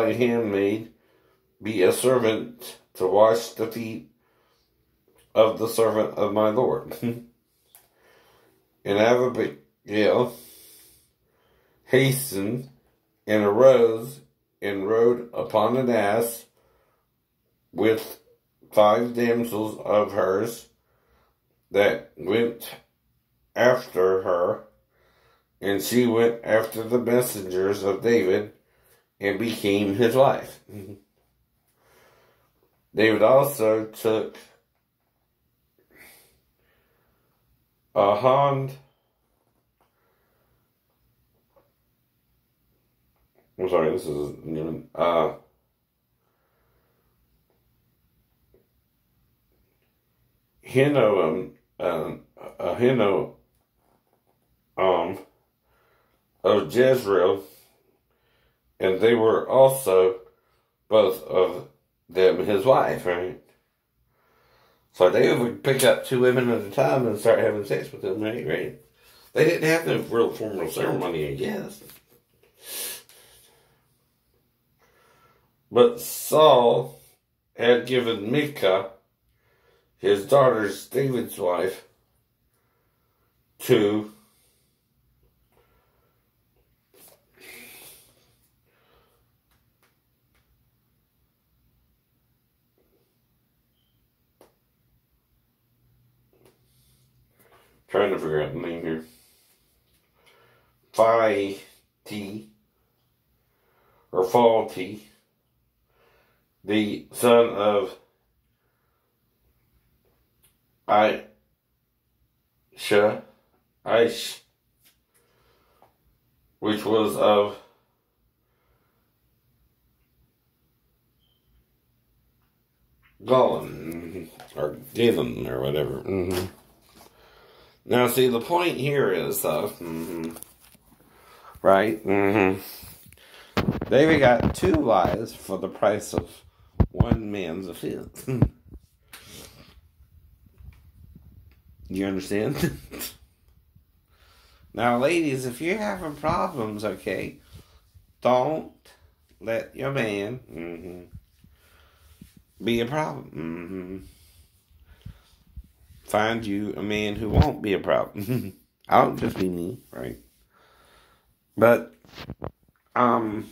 a handmaid be a servant to wash the feet of the servant of my Lord. and Abigail hastened and arose and rode upon an ass with five damsels of hers that went after her, and she went after the messengers of David and became his wife. David also took a hand. I'm sorry, this is uh Hino um, uh, Hino um of Jezreel, and they were also both of them his wife, right? So they would pick up two women at a time and start having sex with them, right? Right? They didn't have no real formal ceremony, I guess. But Saul had given Michal, his daughter's David's wife, to trying to figure out the name here. Phi T or Faulty, the son of Aisha, Aish, which was of Golan or Galen or whatever. Mm-hmm. Now, see, the point here is, though, mm-hmm, right? Mm-hmm. David got two wives for the price of one man's offense. you understand? now, ladies, if you're having problems, okay, don't let your man mm-hmm, be a problem. Find you a man who won't be a problem. I'll just be me, right? But, um,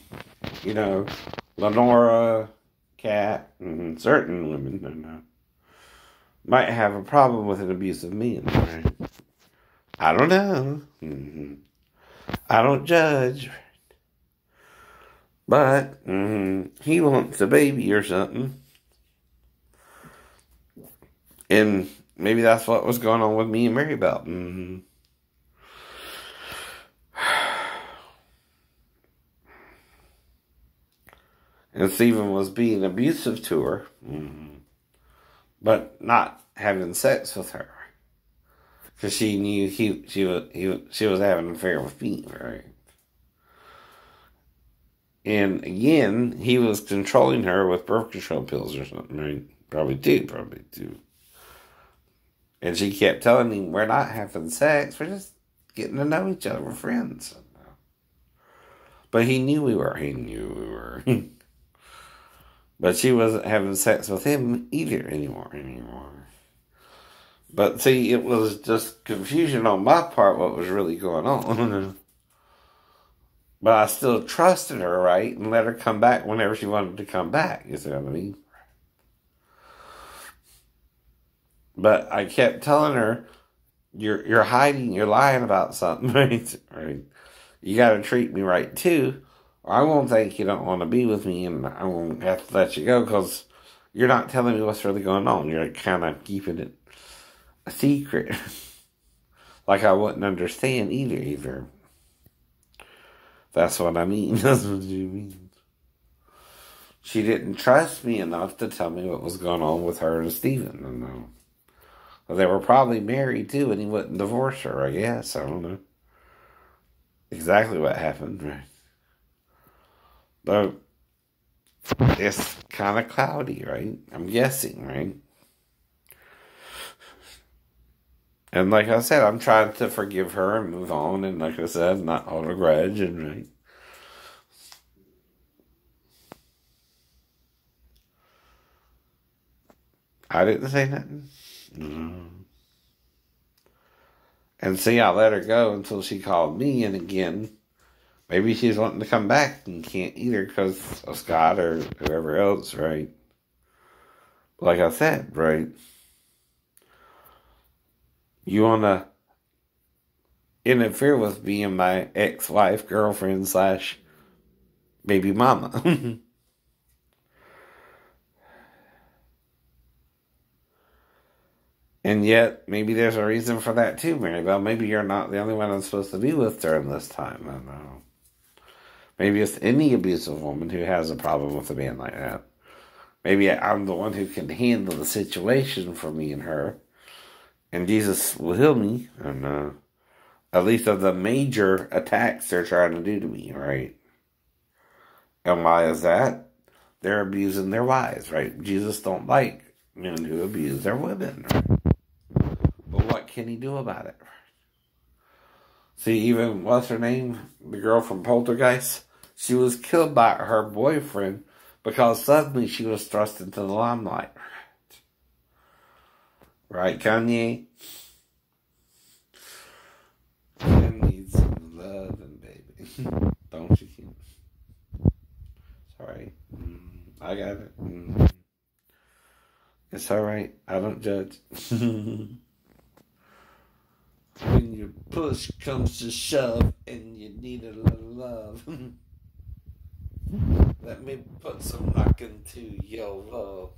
you know, Lenora, Cat, and certain women, I know, might have a problem with an abusive man, right? I don't know. Mm-hmm. I don't judge. But mm-hmm, he wants a baby or something. And maybe that's what was going on with me and Maribel. Mm-hmm. And Stephen was being abusive to her, mm-hmm. but not having sex with her because she knew he she was he she was having an affair with me, right? And again, he was controlling her with birth control pills or something, right? Probably two, probably two. And she kept telling me, We're not having sex, we're just getting to know each other, we're friends. But he knew we were, he knew we were. but she wasn't having sex with him either anymore, anymore. But see, it was just confusion on my part what was really going on. but I still trusted her, right? And let her come back whenever she wanted to come back. You see what I mean? But I kept telling her, "You're you're hiding. You're lying about something, right? You got to treat me right too, or I won't think you don't want to be with me, and I won't have to let you go because you're not telling me what's really going on. You're kind of keeping it a secret, like I wouldn't understand either. Either. That's what I mean. That's what you mean. She didn't trust me enough to tell me what was going on with her and know. Well, they were probably married too, and he wouldn't divorce her, I guess. I don't know exactly what happened, right? But it's kind of cloudy, right? I'm guessing, right? And like I said, I'm trying to forgive her and move on, and like I said, not hold a grudge, and right. I didn't say nothing. Mm-hmm. And see, I let her go until she called me, and again, maybe she's wanting to come back and can't either because of Scott or whoever else, right? Like I said, right? You want to interfere with me and my ex wife, girlfriend, slash baby mama. And yet, maybe there's a reason for that too, Maribel. Maybe you're not the only one I'm supposed to be with during this time. I don't know. Maybe it's any abusive woman who has a problem with a man like that. Maybe I'm the one who can handle the situation for me and her. And Jesus will heal me. And uh, at least of the major attacks they're trying to do to me, right? And why is that? They're abusing their wives, right? Jesus don't like men who abuse their women, right? Can he do about it? See, even what's her name? The girl from Poltergeist? She was killed by her boyfriend because suddenly she was thrust into the limelight. Right, Kanye? Kim needs some love and baby. Don't you? Sorry. Mm, I got it. Mm. It's alright. I don't judge. your push comes to shove and you need a little love. Let me put some rock into your love.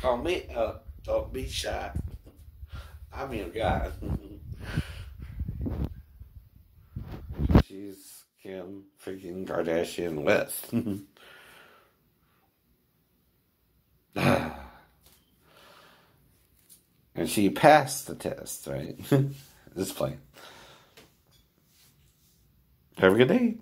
Call me up, don't be shy. I'm your guy. She's Kim freaking Kardashian West. and she passed the test, right? This plane. Have a good day.